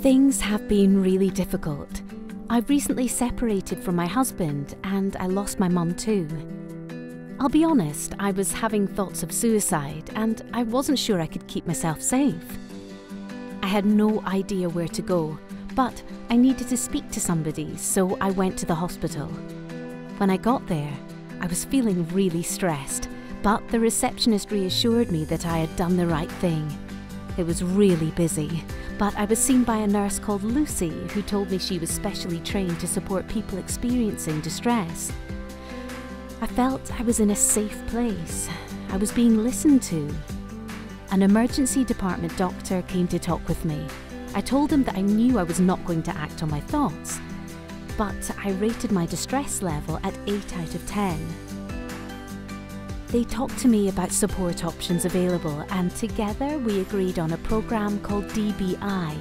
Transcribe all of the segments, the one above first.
Things have been really difficult. I've recently separated from my husband and I lost my mum too. I'll be honest, I was having thoughts of suicide and I wasn't sure I could keep myself safe. I had no idea where to go, but I needed to speak to somebody, so I went to the hospital. When I got there, I was feeling really stressed, but the receptionist reassured me that I had done the right thing. It was really busy, but I was seen by a nurse called Lucy who told me she was specially trained to support people experiencing distress. I felt I was in a safe place. I was being listened to. An emergency department doctor came to talk with me. I told him that I knew I was not going to act on my thoughts, but I rated my distress level at 8 out of 10. They talked to me about support options available, and together we agreed on a program called DBI.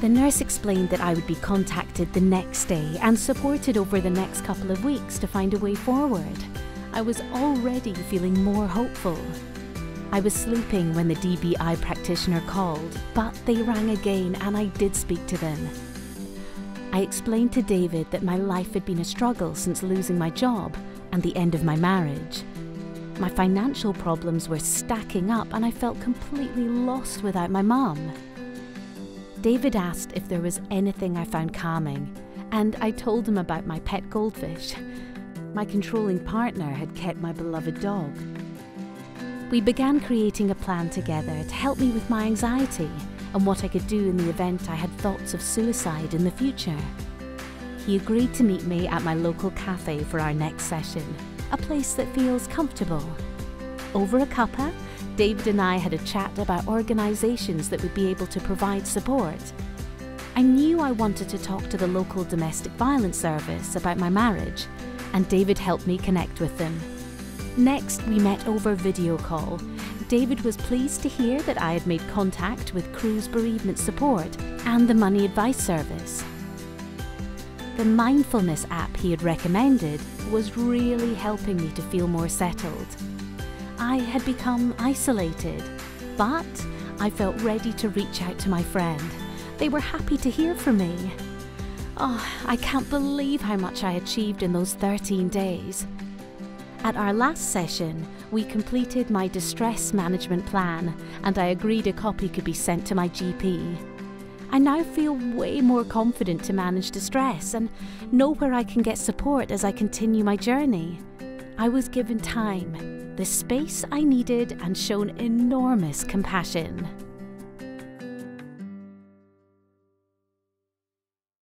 The nurse explained that I would be contacted the next day and supported over the next couple of weeks to find a way forward. I was already feeling more hopeful. I was sleeping when the DBI practitioner called, but they rang again and I did speak to them. I explained to David that my life had been a struggle since losing my job and the end of my marriage. My financial problems were stacking up and I felt completely lost without my mum. David asked if there was anything I found calming, and I told him about my pet goldfish. My controlling partner had kept my beloved dog. We began creating a plan together to help me with my anxiety and what I could do in the event I had thoughts of suicide in the future. He agreed to meet me at my local cafe for our next session, a place that feels comfortable. Over a cuppa, David and I had a chat about organisations that would be able to provide support. I knew I wanted to talk to the local domestic violence service about my marriage, and David helped me connect with them. Next, we met over video call. David was pleased to hear that I had made contact with Cruse Bereavement Support and the Money Advice Service. The mindfulness app he had recommended was really helping me to feel more settled. I had become isolated, but I felt ready to reach out to my friend. They were happy to hear from me. Oh, I can't believe how much I achieved in those 13 days. At our last session, we completed my distress management plan and I agreed a copy could be sent to my GP. I now feel way more confident to manage distress and know where I can get support as I continue my journey. I was given time, the space I needed, and shown enormous compassion.